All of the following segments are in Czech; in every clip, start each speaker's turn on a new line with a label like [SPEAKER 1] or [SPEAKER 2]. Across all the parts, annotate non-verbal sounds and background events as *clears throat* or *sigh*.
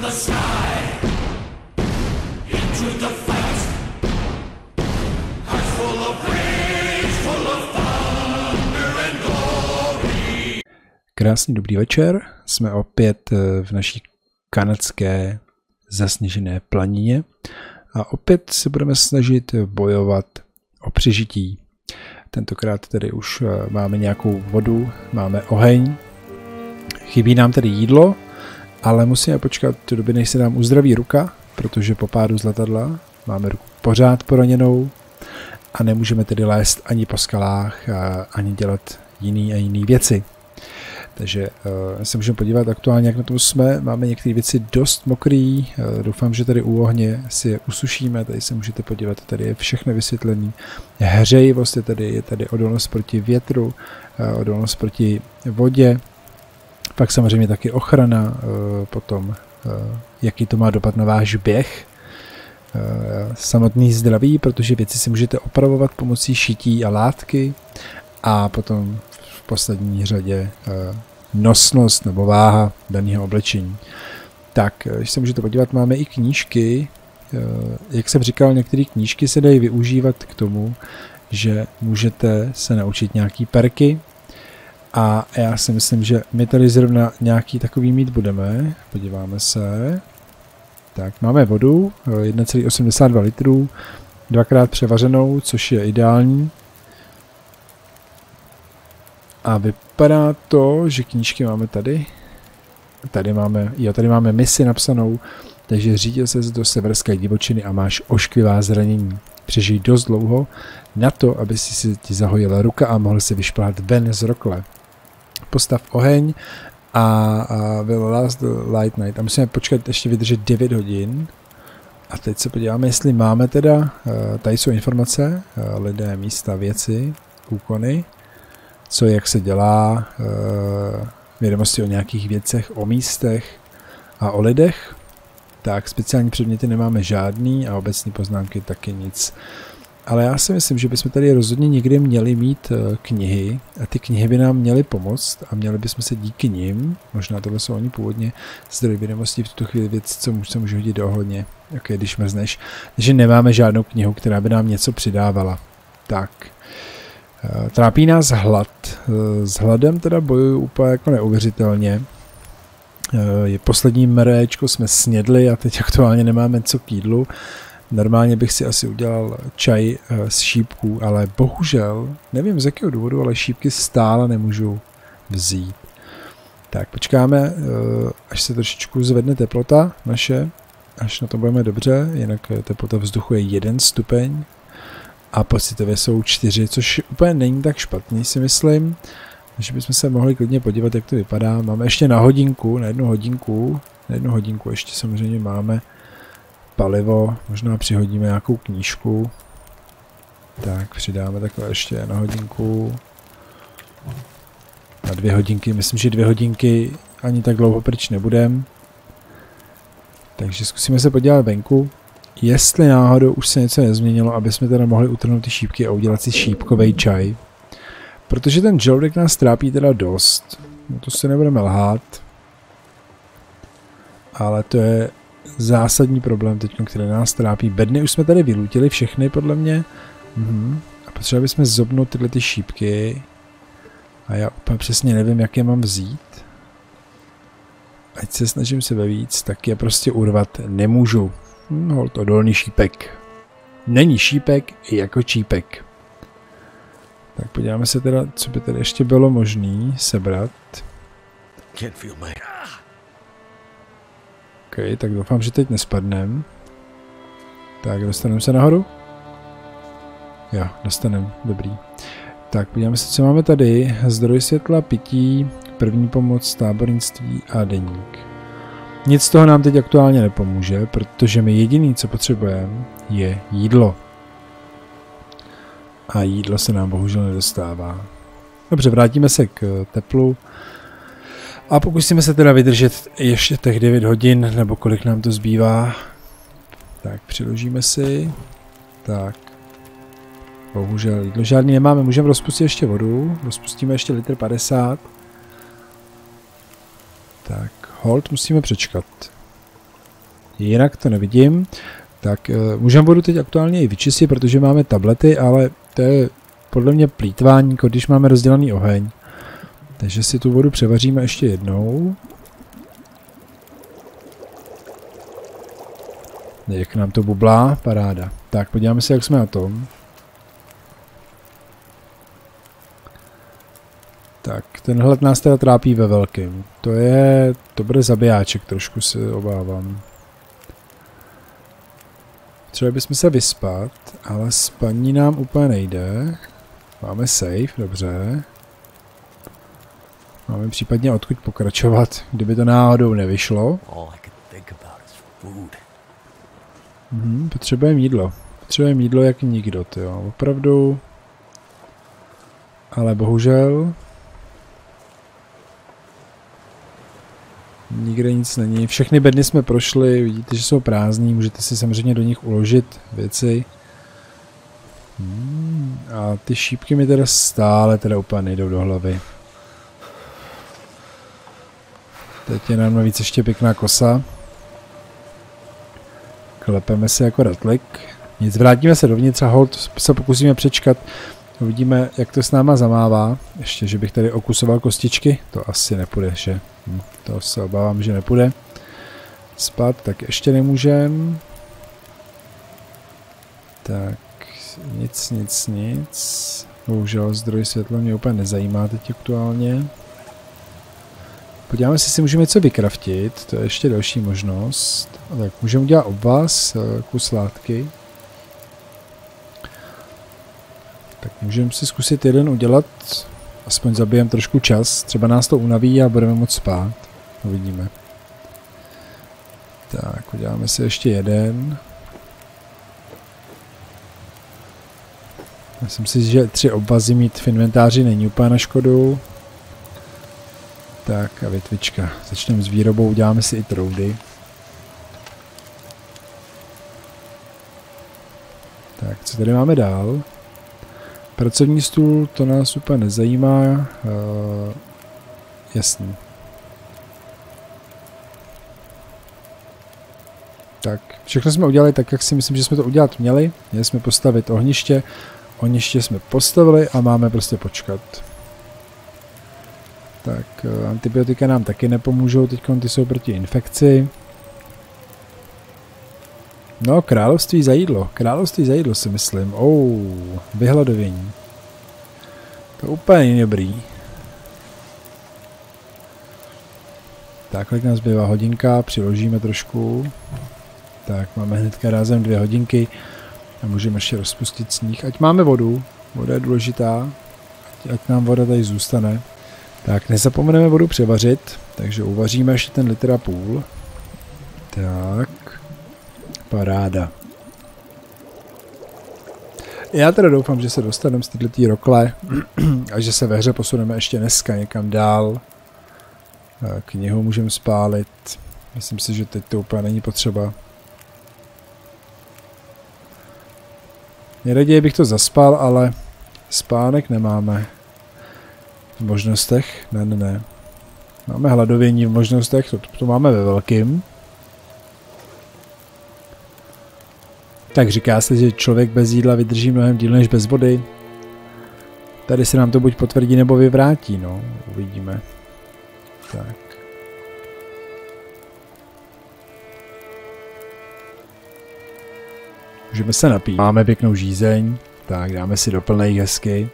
[SPEAKER 1] the sky into the fight. Hearts full of rage, full of thunder and glory.
[SPEAKER 2] Krásný dobrý večer, jsme opět eh, v naší kanadské zasněžené planině a opět se budeme snažit bojovat o přežití. Tentokrát tedy už eh, máme nějakou vodu, máme oheň, chybí nám tedy jídlo, ale musíme počkat do doby, než se nám uzdraví ruka, protože po pádu z letadla máme ruku pořád poraněnou a nemůžeme tedy lézt ani po skalách, a ani dělat jiný a jiný věci. Takže uh, se můžeme podívat aktuálně, jak na tom jsme. Máme některé věci dost mokrý. Uh, doufám, že tady u ohně si je usušíme. Tady se můžete podívat, tady je všechno vysvětlené. Hřejivost je tady, je tady odolnost proti větru, uh, odolnost proti vodě. Pak samozřejmě taky ochrana, uh, potom uh, jaký to má dopad na váš běh. Uh, samotný zdraví, protože věci si můžete opravovat pomocí šití a látky. A potom poslední řadě eh, nosnost nebo váha daného oblečení. Tak, eh, když se můžete podívat, máme i knížky. Eh, jak jsem říkal, některé knížky se dají využívat k tomu, že můžete se naučit nějaký perky, a já si myslím, že my tady zrovna nějaký takový mít budeme. Podíváme se. Tak, máme vodu, 1,82 litrů, dvakrát převařenou, což je ideální. A vypadá to, že knížky máme tady. Tady máme, jo, tady máme misi napsanou, takže řídil se do severské divočiny a máš ošklivá zranění. Přežij dost dlouho na to, aby si si ti zahojila ruka a mohl se vyšplhat ven z rokle. Postav oheň a, a will last the light night. A musíme počkat ještě vydržet 9 hodin. A teď se podíváme, jestli máme teda, eh, tady jsou informace, eh, lidé, místa, věci, úkony co jak se dělá, eh, vědomosti o nějakých věcech, o místech a o lidech, tak speciální předměty nemáme žádný a obecní poznámky taky nic. Ale já si myslím, že bychom tady rozhodně někdy měli mít eh, knihy a ty knihy by nám měly pomoct a měli bychom se díky nim, možná tohle jsou oni původně zdroj vědomostí v tuto chvíli věc, co se může hodit do hodně, jak je, když mrzneš, že nemáme žádnou knihu, která by nám něco přidávala. Tak, Eh, trápí nás hlad. Eh, s hladem teda bojuju úplně jako neuvěřitelně. Je poslední mréčko jsme snědli a teď aktuálně nemáme co k jídlu. Normálně bych si asi udělal čaj z šípků, ale bohužel, nevím z jakého důvodu, ale šípky stále nemůžu vzít. Tak počkáme, až se trošičku zvedne teplota naše, až na to budeme dobře, jinak teplota vzduchu je 1 stupeň, a pocitově jsou čtyři, což úplně není tak špatný, si myslím. Takže bychom se mohli klidně podívat, jak to vypadá. Máme ještě na hodinku, na jednu hodinku, na jednu hodinku ještě samozřejmě máme palivo, možná přihodíme nějakou knížku. Tak přidáme takhle ještě na hodinku. Na dvě hodinky, myslím, že dvě hodinky ani tak dlouho pryč nebudem. Takže zkusíme se podívat venku jestli náhodou už se něco nezměnilo, aby jsme teda mohli utrhnout ty šípky a udělat si šípkový čaj. Protože ten žaludek nás trápí teda dost. No to si nebudeme lhát. Ale to je zásadní problém teď, který nás trápí. Bedny už jsme tady vylutili všechny, podle mě. Mhm. A potřeba bychom zobnout tyhle ty šípky. A já úplně přesně nevím, jak je mám vzít. Ať se snažím sebe víc, tak je prostě urvat nemůžu. No, to dolní šípek. Není šípek jako čípek. Tak podíváme se teda, co by tady ještě bylo možné sebrat. OK, tak doufám, že teď nespadnem. Tak, dostaneme se nahoru? Jo, dostaneme, dobrý. Tak, podíváme se, co máme tady. Zdroj světla, pití, první pomoc, tábornictví a deník. Nic z toho nám teď aktuálně nepomůže, protože my jediný, co potřebujeme, je jídlo. A jídlo se nám bohužel nedostává. Dobře, vrátíme se k teplu. A pokusíme se teda vydržet ještě těch 9 hodin, nebo kolik nám to zbývá. Tak, přiložíme si. Tak. Bohužel jídlo žádný nemáme, můžeme rozpustit ještě vodu. Rozpustíme ještě litr 50. Tak, hold musíme přečkat. jinak to nevidím. Tak uh, můžeme vodu teď aktuálně i vyčistit, protože máme tablety, ale to je podle mě plítvání, když máme rozdělaný oheň. Takže si tu vodu převaříme ještě jednou. Jak nám to bublá, paráda. Tak, podíváme se, jak jsme na tom. Tak, ten hled nás teda trápí ve velkým. To je, to bude zabijáček, trošku se obávám. Třeba bychom se vyspat, ale spaní nám úplně nejde. Máme safe, dobře. Máme případně odkud pokračovat, kdyby to náhodou nevyšlo. Mhm, potřebujeme jídlo. Potřebujeme jídlo jak nikdo, ty jo. Opravdu. Ale bohužel. Nikde nic není. Všechny bedny jsme prošli, vidíte, že jsou prázdní, můžete si samozřejmě do nich uložit věci. Hmm, a ty šípky mi teda stále teda úplně nejdou do hlavy. Teď je nám navíc ještě pěkná kosa. Klepeme se jako ratlik. Nic, vrátíme se dovnitř a hold se pokusíme přečkat. Uvidíme, jak to s náma zamává. Ještě, že bych tady okusoval kostičky. To asi nepůjde, že? Hm, to se obávám, že nepůjde. Spát, tak ještě nemůžem. Tak, nic, nic, nic. Bohužel zdroj světla mě úplně nezajímá teď aktuálně. Podíváme se, jestli můžeme něco vykraftit, to je ještě další možnost. Tak můžeme udělat obvaz, eh, kus látky. Tak můžeme si zkusit jeden udělat, aspoň zabijem trošku čas, třeba nás to unaví a budeme moc spát. Uvidíme. Tak, uděláme si ještě jeden. Myslím si, že tři obvazy mít v inventáři není úplně na škodu. Tak a větvička. Začneme s výrobou, uděláme si i troudy. Tak, co tady máme dál? Pracovní stůl, to nás úplně nezajímá. Uh, jasný. Tak, všechno jsme udělali tak, jak si myslím, že jsme to udělat měli. Měli jsme postavit ohniště, ohniště jsme postavili a máme prostě počkat. Tak eh, antibiotika nám taky nepomůžou, teď ty jsou proti infekci. No, království za jídlo. Království za jídlo si myslím. Oh, vyhladovění. To úplně dobrý. Tak, kolik nás bývá hodinka, přiložíme trošku. Tak, máme hnedka rázem dvě hodinky a můžeme ještě rozpustit sníh. Ať máme vodu, voda je důležitá, ať, ať nám voda tady zůstane. Tak, nezapomeneme vodu převařit, takže uvaříme ještě ten litr a půl. Tak, paráda. Já teda doufám, že se dostaneme z této rokle *clears throat* a že se ve hře posuneme ještě dneska někam dál. Knihu můžeme spálit. Myslím si, že teď to úplně není potřeba. Nejraději bych to zaspal, ale spánek nemáme. V možnostech? Ne, ne, ne. Máme hladovění v možnostech, to, to máme ve velkým. Tak říká se, že člověk bez jídla vydrží mnohem díl než bez vody. Tady se nám to buď potvrdí nebo vyvrátí, no. Uvidíme. Tak. Můžeme se napít. Máme pěknou žízeň. Tak, dáme si doplnej hezky.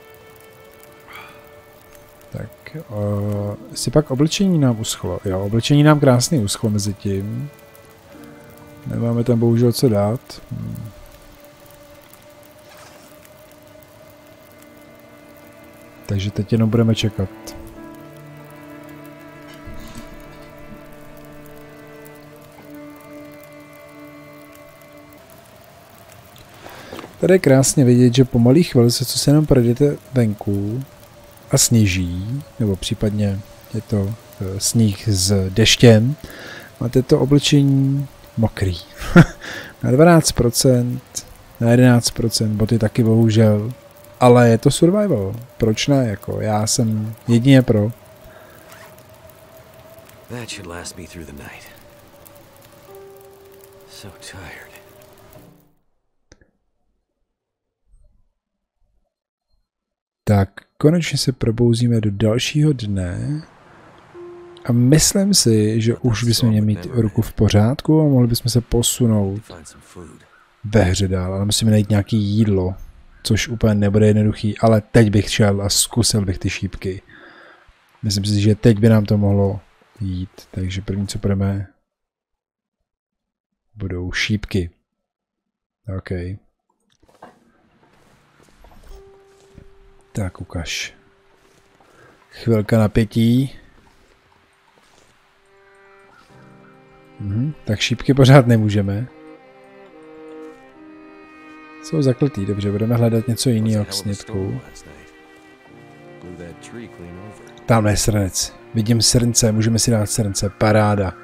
[SPEAKER 2] Uh, si pak oblečení nám uschlo. Jo, oblečení nám krásně uschlo mezi tím. Nemáme tam bohužel co dát. Hmm. Takže teď jenom budeme čekat. Tady je krásně vidět, že po malých chvilce, co se jenom projdete venku a sněží, nebo případně je to uh, sníh s deštěm, máte to oblečení mokrý. *laughs* na 12%, na 11%, boty taky bohužel. Ale je to survival. Proč ne? Jako já jsem jedině pro.
[SPEAKER 3] That should last me through the night. So tired.
[SPEAKER 2] Tak konečně se probouzíme do dalšího dne a myslím si, že už bychom měli mít ruku v pořádku a mohli bychom se posunout ve hře dál, ale musíme najít nějaký jídlo, což úplně nebude jednoduchý, ale teď bych šel a zkusil bych ty šípky. Myslím si, že teď by nám to mohlo jít, takže první, co půjdeme, budou šípky. OK. Tak ukaž. Chvilka napětí. Mhm, tak šípky pořád nemůžeme. Jsou zakletý, dobře, budeme hledat něco jiného k snědku. Tamhle je srnec. Vidím srnce, můžeme si dát srnce, paráda.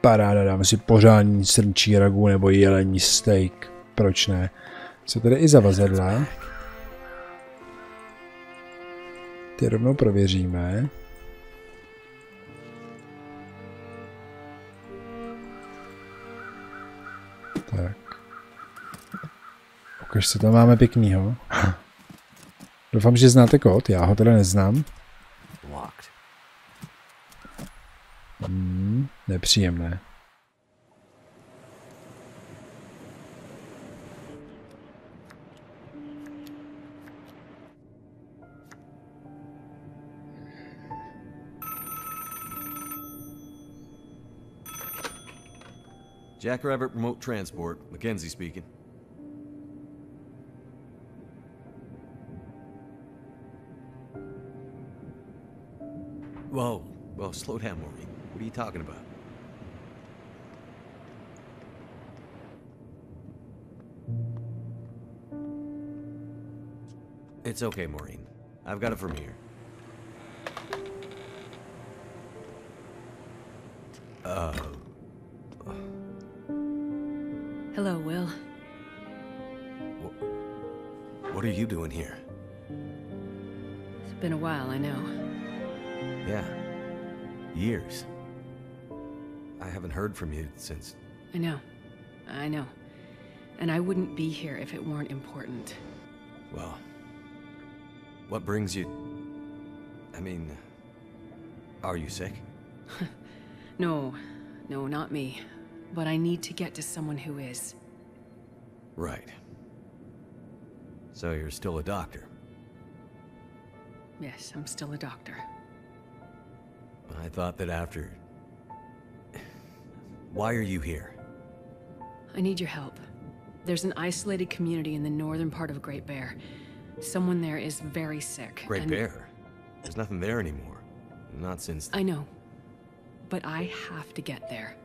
[SPEAKER 2] Paráda, dáme si pořádný srnčí ragu nebo jelení steak. Proč ne? Co tady i zavazadla? Ty rovnou prověříme. Tak. Ukaž, co tam máme pěknýho. *laughs* Doufám, že znáte kód, já ho teda neznám. Hmm, nepříjemné.
[SPEAKER 3] Jackrabbit Remote Transport. Mackenzie speaking. Whoa. Whoa, slow down, Maureen. What are you talking about? It's okay, Maureen. I've got it from here. Heard from you since.
[SPEAKER 4] I know. I know. And I wouldn't be here if it weren't important.
[SPEAKER 3] Well. What brings you. I mean. Are you sick? *laughs*
[SPEAKER 4] No, no, not me. But I need to get to someone who is.
[SPEAKER 3] Right. So you're still a doctor.
[SPEAKER 4] Yes, I'm still a doctor.
[SPEAKER 3] I thought that after. Why are you here?
[SPEAKER 4] I need your help. There's an isolated community in the northern part of Great Bear. Someone there is very sick.
[SPEAKER 3] Great
[SPEAKER 4] and-
[SPEAKER 3] Bear. There's nothing there anymore. Not since.
[SPEAKER 4] I know. But I have to get there.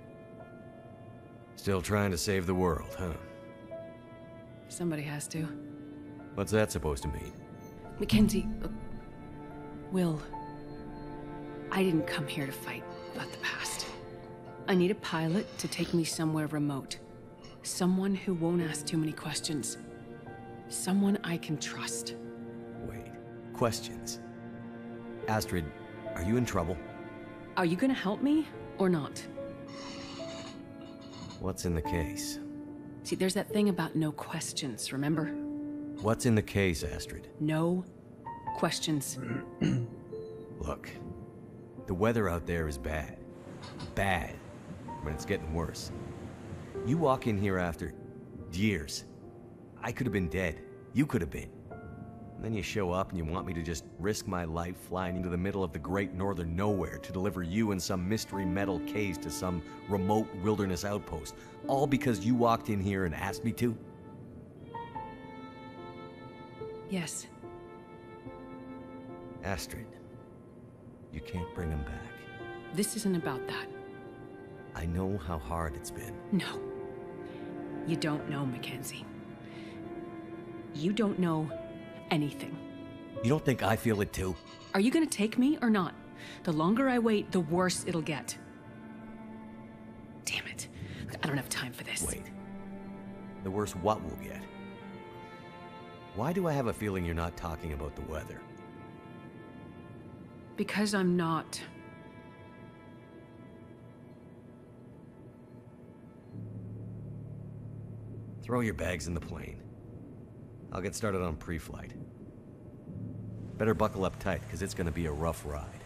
[SPEAKER 3] Still trying to save the world, huh?
[SPEAKER 4] Somebody has to.
[SPEAKER 3] What's that supposed to mean?
[SPEAKER 4] Mackenzie. uh, Will. I didn't come here to fight about the past. I need a pilot to take me somewhere remote. Someone who won't ask too many questions. Someone I can trust.
[SPEAKER 3] Wait. Questions. Astrid, are you in trouble?
[SPEAKER 4] Are you gonna help me or not?
[SPEAKER 3] What's in the case?
[SPEAKER 4] See, there's that thing about no questions, remember?
[SPEAKER 3] What's in the case, Astrid?
[SPEAKER 4] No questions. *clears throat*
[SPEAKER 3] Look, the weather out there is bad. Bad. But it's getting worse. You walk in here after years. I could have been dead. You could have been. And then you show up and you want me to just risk my life flying into the middle of the great northern nowhere to deliver you in some mystery metal case to some remote wilderness outpost. All because you walked in here and asked me to?
[SPEAKER 4] Yes,
[SPEAKER 3] Astrid, you can't bring him back.
[SPEAKER 4] this isn't about that.
[SPEAKER 3] I know how hard it's been.
[SPEAKER 4] No. You don't know, Mackenzie. You don't know anything.
[SPEAKER 3] You don't think I feel it too?
[SPEAKER 4] Are you gonna take me or not? The longer I wait, the worse it'll get. Damn it. I don't have time for this.
[SPEAKER 3] Wait. The worse what we'll get? Why do I have a feeling you're not talking about the weather?
[SPEAKER 4] Because I'm not.
[SPEAKER 3] Throw your bags in the plane. I'll get started on pre-flight. Better buckle up tight, because it's gonna be a rough ride.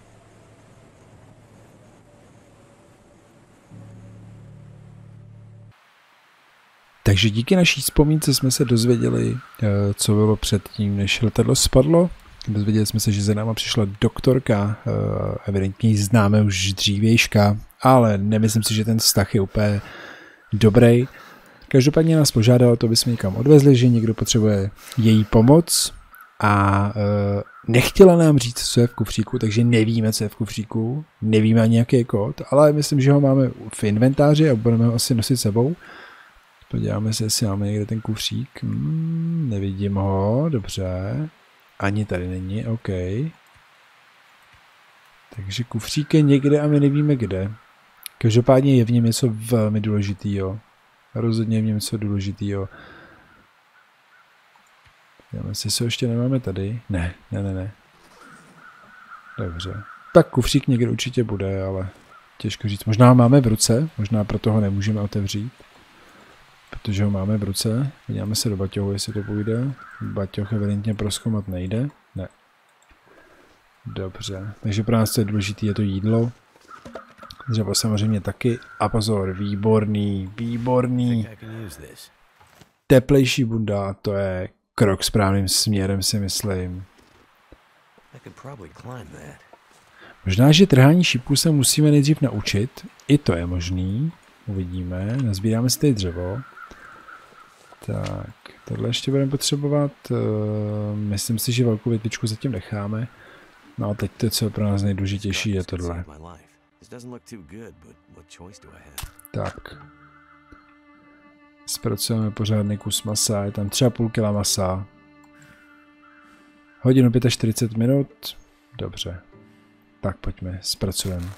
[SPEAKER 2] Takže díky naší vzpomínce jsme se dozvěděli, eh, co bylo předtím, než letadlo spadlo. Dozvěděli jsme se, že za náma přišla doktorka, eh, evidentně známe už dřívějška, ale nemyslím si, že ten vztah je úplně dobrý. Každopádně nás požádala o to, jsme někam odvezli, že někdo potřebuje její pomoc a uh, nechtěla nám říct, co je v kufříku, takže nevíme, co je v kufříku, nevíme ani jaký je kód, ale myslím, že ho máme v inventáři a budeme ho asi nosit sebou. Podíváme se, jestli máme někde ten kufřík. Hmm, nevidím ho, dobře. Ani tady není, OK. Takže kufřík je někde a my nevíme kde. Každopádně je v něm něco velmi důležitýho. Rozhodně v něm něco si, jestli ho ještě nemáme tady. Ne, ne, ne, ne. Dobře. Tak kufřík někde určitě bude, ale těžko říct. Možná ho máme v ruce, možná proto ho nemůžeme otevřít protože ho máme v ruce. Podíváme se do baťohu, jestli to půjde. Baťoh evidentně proskoumat nejde. Ne. Dobře, takže pro nás to je důležité, je to jídlo. Dřevo samozřejmě taky. A pozor, výborný, výborný. Teplejší bunda, to je krok správným směrem, si myslím. Možná, že trhání šipů se musíme nejdřív naučit. I to je možný. Uvidíme. Nazbíráme si tady dřevo. Tak, tohle ještě budeme potřebovat. eh, Myslím si, že velkou větvičku zatím necháme. No a teď to, co je pro nás nejdůležitější, je tohle. Tak. Zpracujeme pořádný kus masa, je tam třeba půl kila masa. Hodinu 45 minut. Dobře. Tak pojďme, zpracujeme.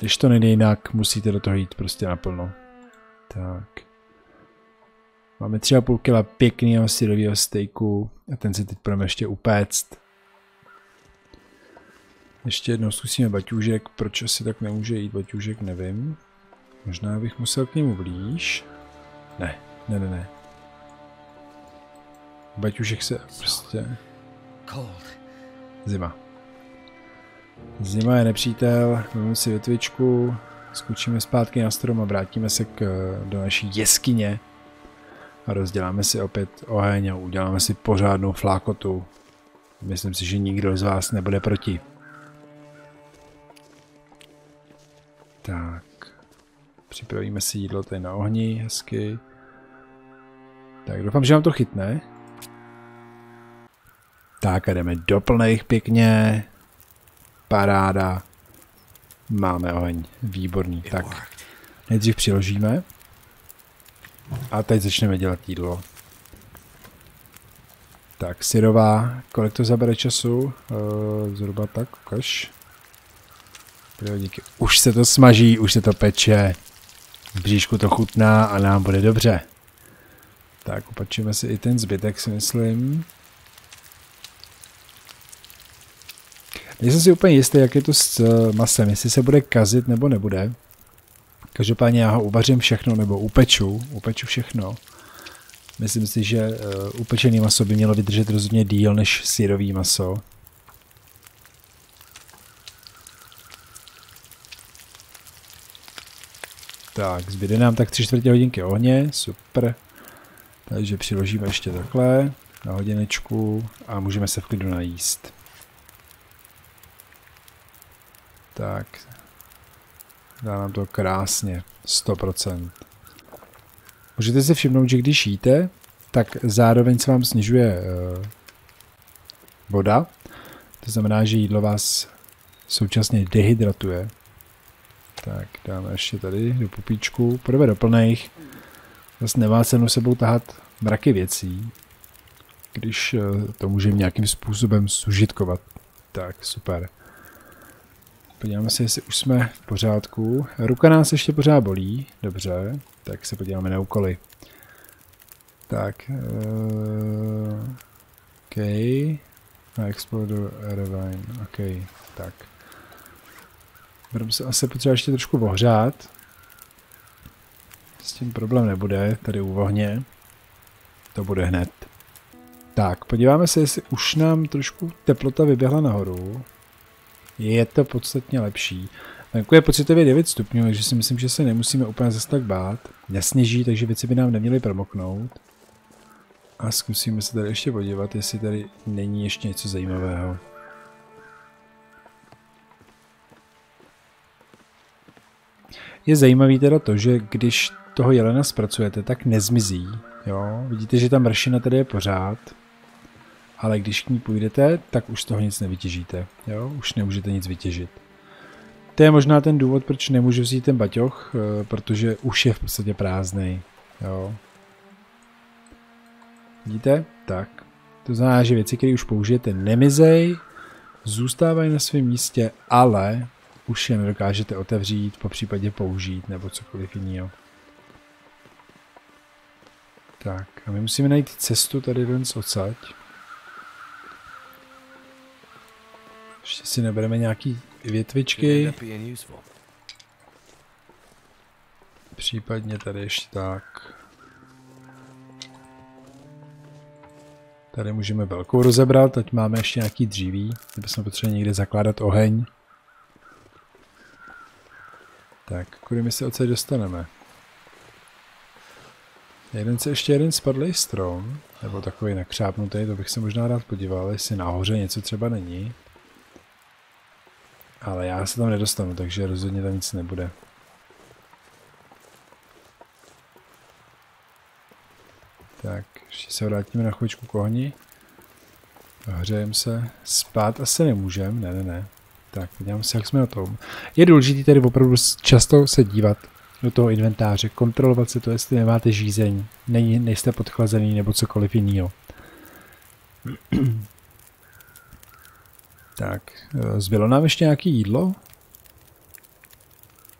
[SPEAKER 2] Když to nejde jinak, musíte do toho jít prostě naplno. Tak. Máme třeba půl kila pěkného syrového stejku a ten si teď budeme ještě upéct. Ještě jednou zkusíme baťůžek, proč asi tak nemůže jít baťůžek, nevím. Možná bych musel k němu blíž. Ne, ne, ne, ne. Baťůžek se prostě... Zima. Zima je nepřítel, vezmeme si větvičku, skočíme zpátky na strom a vrátíme se k, do naší jeskyně. A rozděláme si opět oheň a uděláme si pořádnou flákotu. Myslím si, že nikdo z vás nebude proti. Tak. Připravíme si jídlo tady na ohni, hezky. Tak doufám, že vám to chytne. Tak a jdeme do plných pěkně. Paráda. Máme oheň. Výborný. Tak nejdřív přiložíme. A teď začneme dělat jídlo. Tak, syrová. Kolik to zabere času? Uh, zhruba tak, ukaž. Jo, díky. Už se to smaží, už se to peče. V bříšku to chutná a nám bude dobře. Tak, opačíme si i ten zbytek, si myslím. Nejsem si úplně jistý, jak je to s eh, masem, jestli se bude kazit nebo nebude. Každopádně já ho uvařím všechno, nebo upeču, upeču všechno. Myslím si, že uh, upečený maso by mělo vydržet rozhodně díl než syrový maso. Tak, zbyde nám tak tři čtvrtě hodinky ohně, super. Takže přiložíme ještě takhle na hodinečku a můžeme se v klidu najíst. Tak, dá nám to krásně, 100%. Můžete si všimnout, že když jíte, tak zároveň se vám snižuje uh, voda. To znamená, že jídlo vás současně dehydratuje. Tak dáme ještě tady do pupíčku. Půjdeme do plných. Zase nemá cenu sebou tahat mraky věcí, když uh, to můžeme nějakým způsobem sužitkovat. Tak, super. Podíváme se, jestli už jsme v pořádku. Ruka nás ještě pořád bolí. Dobře, tak se podíváme na úkoly. Tak. Uh, OK. Na Exploder Airvine. OK, tak. Budeme se asi potřeba ještě trošku ohřát. S tím problém nebude, tady u ohně. To bude hned. Tak, podíváme se, jestli už nám trošku teplota vyběhla nahoru. Je to podstatně lepší. Venku je pocitově 9 stupňů, takže si myslím, že se nemusíme úplně zase tak bát. Nesněží, takže věci by nám neměly promoknout. A zkusíme se tady ještě podívat, jestli tady není ještě něco zajímavého. Je zajímavý teda to, že když toho jelena zpracujete, tak nezmizí. Jo? Vidíte, že ta mršina tady je pořád, ale když k ní půjdete, tak už z toho nic nevytěžíte. Jo? Už nemůžete nic vytěžit. To je možná ten důvod, proč nemůžu vzít ten baťoch, eh, protože už je v podstatě prázdný. Jo. Vidíte? Tak. To znamená, že věci, které už použijete, nemizej, zůstávají na svém místě, ale už je nedokážete otevřít, po případě použít nebo cokoliv jiného. Tak, a my musíme najít cestu tady ven z odsaď. Ještě si nebereme nějaký větvičky. Případně tady ještě tak. Tady můžeme velkou rozebrat, teď máme ještě nějaký dříví, kdybychom potřebovali někde zakládat oheň. Tak, kudy my se odsaď dostaneme? Jeden se ještě jeden spadlý strom, nebo takový nakřápnutý, to bych se možná rád podíval, jestli nahoře něco třeba není. Ale já se tam nedostanu, takže rozhodně tam nic nebude. Tak, ještě se vrátíme na chvíličku k ohni. Hřejeme se. Spát asi nemůžem, ne, ne, ne. Tak, podívám se, jak jsme na tom. Je důležité tedy opravdu často se dívat do toho inventáře, kontrolovat si to, jestli nemáte žízeň, není, nejste podchlazený nebo cokoliv jiného. *clears throat* tak, eh, zbylo nám ještě nějaké jídlo?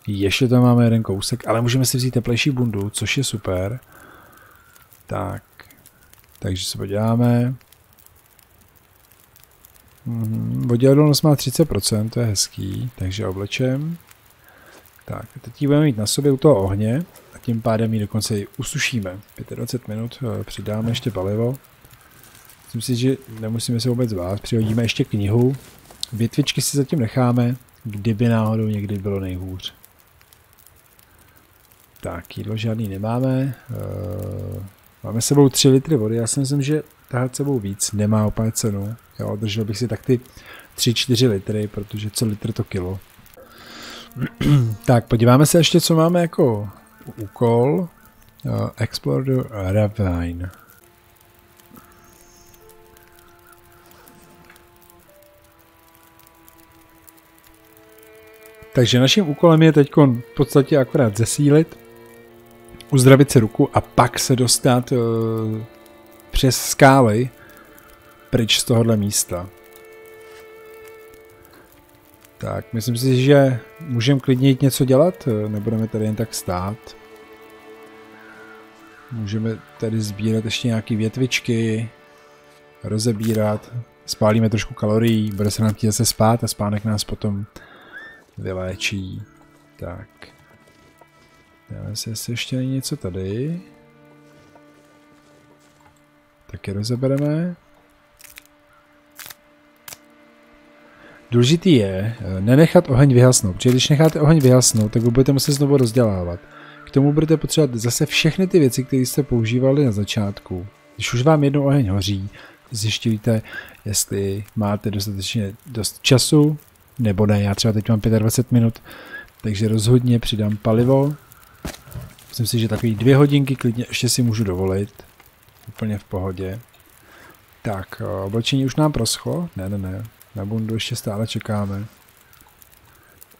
[SPEAKER 2] Ještě tam máme jeden kousek, ale můžeme si vzít teplejší bundu, což je super. Tak, takže se podíváme. Mhm, voděodolnost má 30%, to je hezký, takže oblečem. Tak, teď ji budeme mít na sobě u toho ohně a tím pádem ji dokonce i usušíme. 25 minut eh, přidáme ještě palivo. Myslím si, že nemusíme se vůbec bát, přihodíme ještě knihu. Větvičky si zatím necháme, kdyby náhodou někdy bylo nejhůř. Tak, jídlo žádný nemáme. Uh, máme sebou 3 litry vody. Já si myslím, že tahat sebou víc nemá úplně cenu. Jo, držel bych si tak ty 3-4 litry, protože co litr to kilo. *clears throat* tak, podíváme se ještě, co máme jako úkol. Uh, Explore the Ravine. Takže naším úkolem je teď v podstatě akorát zesílit, uzdravit si ruku a pak se dostat uh, přes skály pryč z tohohle místa. Tak, myslím si, že můžeme klidně jít něco dělat, eh, nebudeme tady jen tak stát. Můžeme tady sbírat ještě nějaké větvičky, rozebírat, spálíme trošku kalorií, bude se nám chtít zase spát a spánek nás potom vyléčí. Tak. Dáme se, ještě něco tady. Taky rozebereme. Důležitý je eh, nenechat oheň vyhasnout, protože když necháte oheň vyhasnout, tak ho budete muset znovu rozdělávat. K tomu budete potřebovat zase všechny ty věci, které jste používali na začátku. Když už vám jednou oheň hoří, zjišťujte, jestli máte dostatečně dost času, nebo ne, já třeba teď mám 25 minut, takže rozhodně přidám palivo. Myslím si, že takový dvě hodinky klidně ještě si můžu dovolit. Úplně v pohodě. Tak, eh, oblečení už nám proschlo? Ne, ne, ne. Na bundu ještě stále čekáme.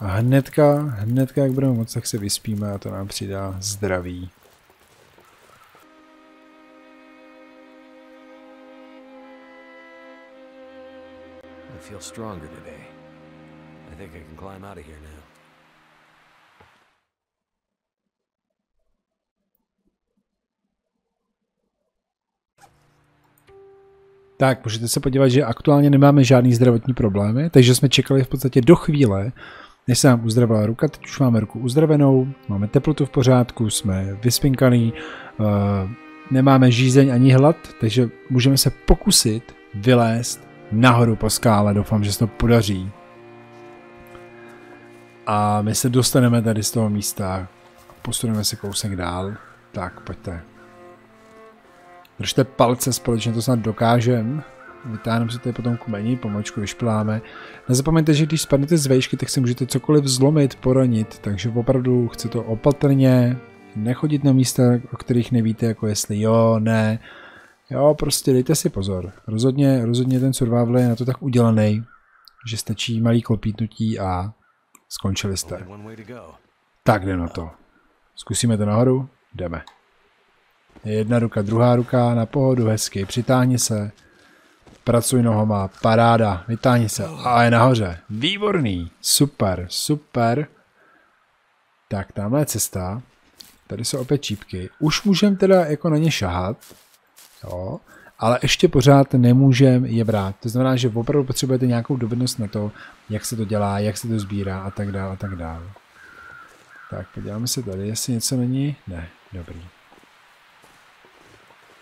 [SPEAKER 2] A hnedka, hnedka jak budeme moc, tak se vyspíme a to nám přidá zdraví.
[SPEAKER 3] I feel stronger today. I think I can climb out of here now.
[SPEAKER 2] Tak, můžete se podívat, že aktuálně nemáme žádný zdravotní problémy, takže jsme čekali v podstatě do chvíle, než se nám uzdravila ruka, teď už máme ruku uzdravenou, máme teplotu v pořádku, jsme vyspinkaný, uh, nemáme žízeň ani hlad, takže můžeme se pokusit vylézt nahoru po skále, doufám, že se to podaří. A my se dostaneme tady z toho místa, posuneme se kousek dál, tak pojďte. Držte palce společně, to snad dokážem. Vytáhneme si tady potom kumení, pomaličku vyšpiláme. Nezapomeňte, že když spadnete z vejšky, tak si můžete cokoliv zlomit, poranit, takže opravdu chce to opatrně, nechodit na místa, o kterých nevíte, jako jestli jo, ne. Jo, prostě dejte si pozor. Rozhodně, rozhodně ten survival je na to tak udělaný, že stačí malý klopítnutí a skončili jste. Tak jdem na to. Zkusíme to nahoru? Jdeme. Jedna ruka, druhá ruka, na pohodu, hezky, přitáhni se. Pracuj nohama, paráda, vytáhni se. A je nahoře. Výborný, super, super. Tak, tamhle je cesta. Tady jsou opět čípky. Už můžeme teda jako na ně šahat. Jo. Ale ještě pořád nemůžeme je brát. To znamená, že opravdu potřebujete nějakou dovednost na to, jak se to dělá, jak se to sbírá a tak dále a tak dále. Tak, podíváme se tady, jestli něco není. Ne, dobrý.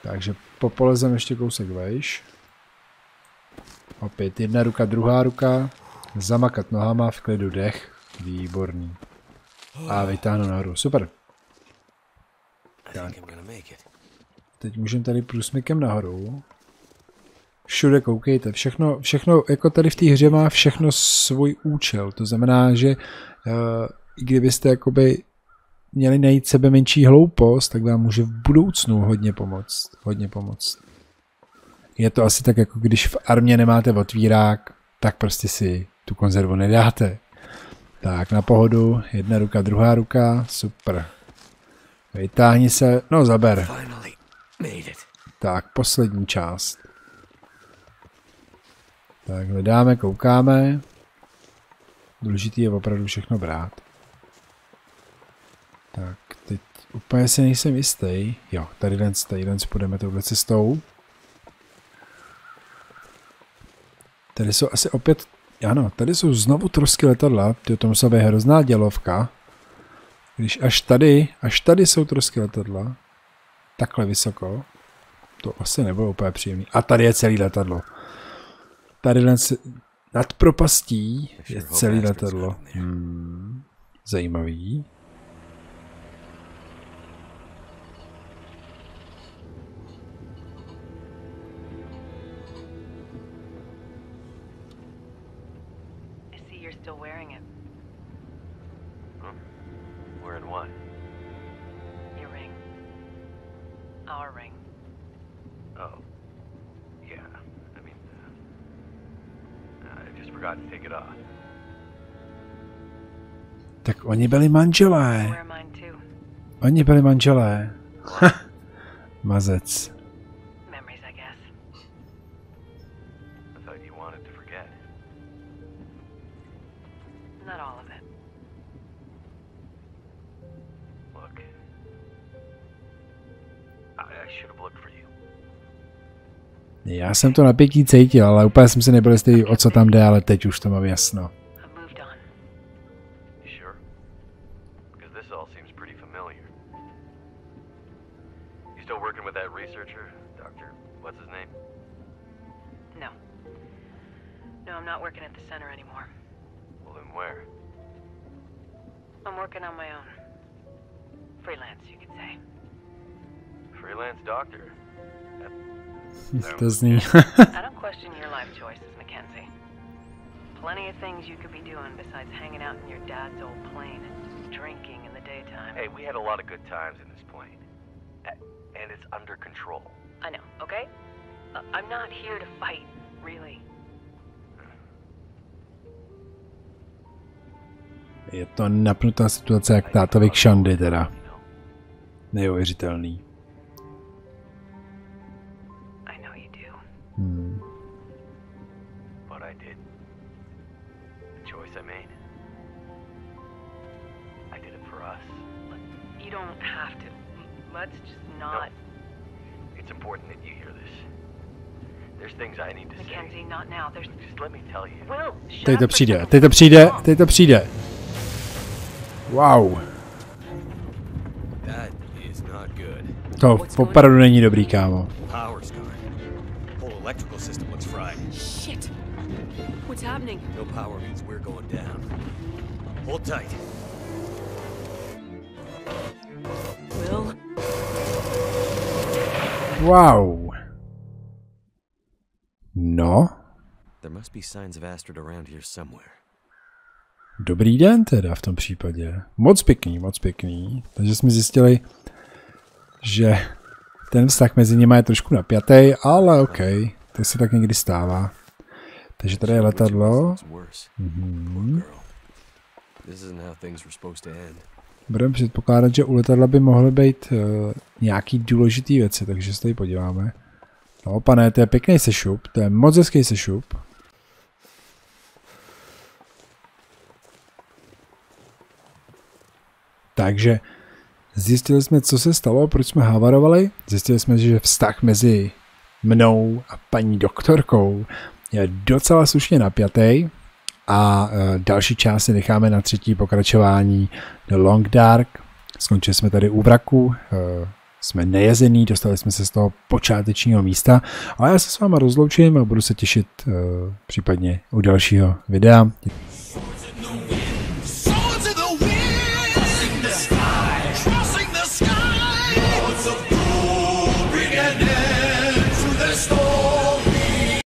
[SPEAKER 2] Takže popolezem ještě kousek vejš. Opět jedna ruka, druhá ruka. Zamakat nohama, v klidu dech. Výborný. A vytáhnu nahoru. Super.
[SPEAKER 3] It.
[SPEAKER 2] Teď můžeme tady průsmykem nahoru. Všude koukejte, všechno, všechno jako tady v té hře má všechno svůj účel. To znamená, že uh, i kdybyste jakoby měli najít sebe menší hloupost, tak vám může v budoucnu hodně pomoct. Hodně pomoct. Je to asi tak, jako když v armě nemáte otvírák, tak prostě si tu konzervu nedáte. Tak, na pohodu, jedna ruka, druhá ruka, super. Vytáhni se, no zaber. Tak, poslední část. Tak, hledáme, koukáme. Důležitý je opravdu všechno brát. Tak, teď úplně si nejsem jistý. Jo, tady len, tady len půjdeme touhle cestou. Tady jsou asi opět, ano, tady jsou znovu trosky letadla, ty to musela být hrozná dělovka. Když až tady, až tady jsou trosky letadla, takhle vysoko, to asi nebylo úplně příjemný. A tady je celý letadlo. Tady len se, nad propastí je celý letadlo. Hmm, zajímavý. Oni byli manželé. Oni byli manželé. Ha, Mazec.
[SPEAKER 4] Memories, I guess.
[SPEAKER 3] I thought you wanted to forget.
[SPEAKER 4] Not all of it.
[SPEAKER 3] Look. I, I should have looked for you.
[SPEAKER 2] Já jsem to napětí cítil, ale úplně jsem si nebyl jistý, o co tam jde, ale teď už to mám jasno.
[SPEAKER 3] Doctor.
[SPEAKER 2] To zní. *laughs*
[SPEAKER 4] I don't question your life choices, Mackenzie. Plenty of things you could be doing besides hanging out in your dad's old plane and drinking in the daytime.
[SPEAKER 3] Hey, we had a lot of good times in this plane. And it's under control.
[SPEAKER 4] I know, okay? Uh, I'm not here to fight, really.
[SPEAKER 2] Je to napnutá situace jak tátovi k šandy teda. Neuvěřitelný.
[SPEAKER 4] I
[SPEAKER 3] did. The choice I made. I did it for us.
[SPEAKER 4] You don't have to. Let's just not.
[SPEAKER 3] It's important that you hear this. There's things I need to
[SPEAKER 4] Mackenzie,
[SPEAKER 3] say.
[SPEAKER 4] not now. There's.
[SPEAKER 3] Just let me tell you.
[SPEAKER 4] Will, shut
[SPEAKER 2] Teď
[SPEAKER 4] up
[SPEAKER 2] to
[SPEAKER 4] for
[SPEAKER 2] přijde,
[SPEAKER 4] a
[SPEAKER 2] teď to přijde, teď to přijde. Wow,
[SPEAKER 3] That is not good.
[SPEAKER 2] to opravdu není dobrý, kámo.
[SPEAKER 4] Happening?
[SPEAKER 3] No power means we're going down. Hold tight.
[SPEAKER 4] Will?
[SPEAKER 2] Wow. No,
[SPEAKER 3] There must be signs of Astrid around here somewhere.
[SPEAKER 2] dobrý den teda v tom případě. Moc pěkný, moc pěkný. Takže jsme zjistili, že ten vztah mezi nimi je trošku napjatý, ale OK, to se tak někdy stává. Takže tady je letadlo.
[SPEAKER 3] End.
[SPEAKER 2] Budeme předpokládat, že u letadla by mohly být uh, nějaký důležitý věci, takže se tady podíváme. No pane, to je pěkný sešup, to je moc hezký sešup. Takže zjistili jsme, co se stalo, proč jsme havarovali. Zjistili jsme, že vztah mezi mnou a paní doktorkou je docela slušně napjatý a e, další část si necháme na třetí pokračování The Long Dark. Skončili jsme tady u vraku, e, jsme nejezený, dostali jsme se z toho počátečního místa, ale já se s váma rozloučím a budu se těšit e, případně u dalšího videa.